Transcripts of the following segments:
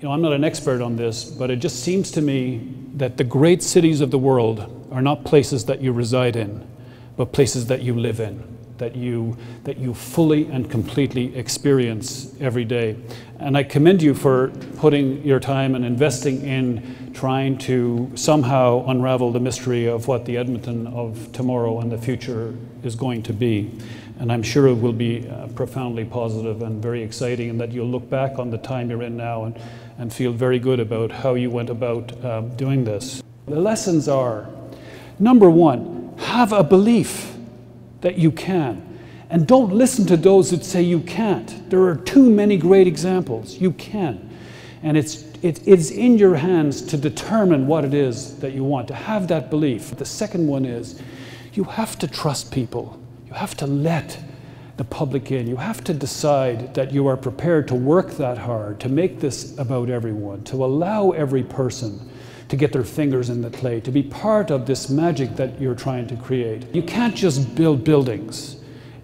you know, I'm not an expert on this, but it just seems to me that the great cities of the world are not places that you reside in, but places that you live in, that you, that you fully and completely experience every day. And I commend you for putting your time and investing in trying to somehow unravel the mystery of what the Edmonton of tomorrow and the future is going to be. And I'm sure it will be uh, profoundly positive and very exciting, and that you'll look back on the time you're in now and, and feel very good about how you went about um, doing this. The lessons are number one, have a belief that you can. And don't listen to those that say you can't. There are too many great examples. You can. And it's, it is in your hands to determine what it is that you want, to have that belief. The second one is you have to trust people. You have to let the public in. You have to decide that you are prepared to work that hard, to make this about everyone, to allow every person to get their fingers in the clay, to be part of this magic that you're trying to create. You can't just build buildings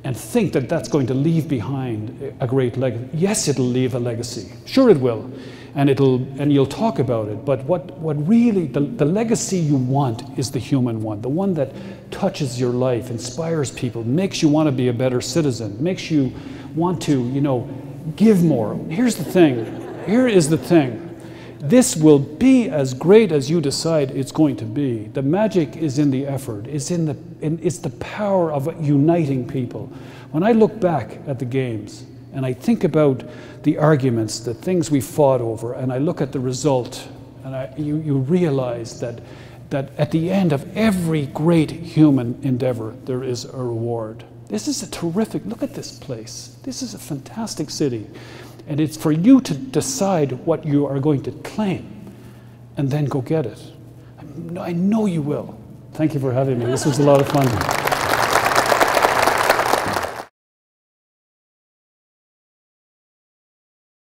and think that that's going to leave behind a great legacy. Yes, it'll leave a legacy. Sure, it will. And, it'll, and you'll talk about it. But what, what really, the, the legacy you want is the human one, the one that touches your life, inspires people, makes you want to be a better citizen, makes you want to, you know, give more. Here's the thing. Here is the thing. This will be as great as you decide it's going to be. The magic is in the effort, it's in the, in, it's the power of uniting people. When I look back at the games and I think about the arguments, the things we fought over, and I look at the result, and I, you, you realize that, that at the end of every great human endeavor, there is a reward. This is a terrific, look at this place. This is a fantastic city. And it's for you to decide what you are going to claim and then go get it. I know you will. Thank you for having me. This was a lot of fun.